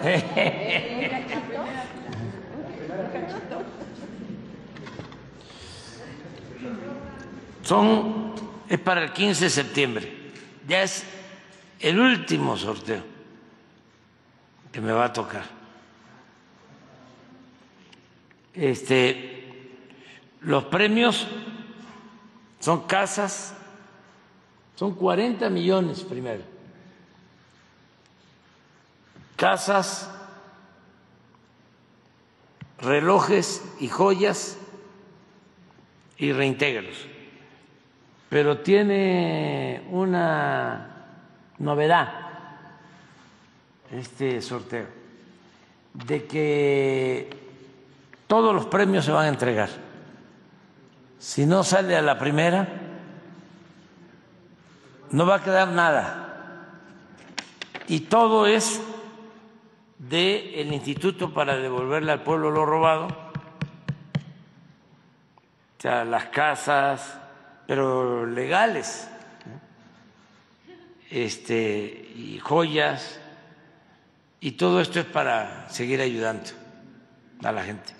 Son, es para el 15 de septiembre. Ya es el último sorteo que me va a tocar. Este, los premios son casas, son 40 millones primero. Casas, relojes y joyas y reintegros. Pero tiene una novedad este sorteo, de que todos los premios se van a entregar. Si no sale a la primera, no va a quedar nada. Y todo es del Instituto para devolverle al pueblo lo robado, o sea, las casas, pero legales, este, y joyas, y todo esto es para seguir ayudando a la gente.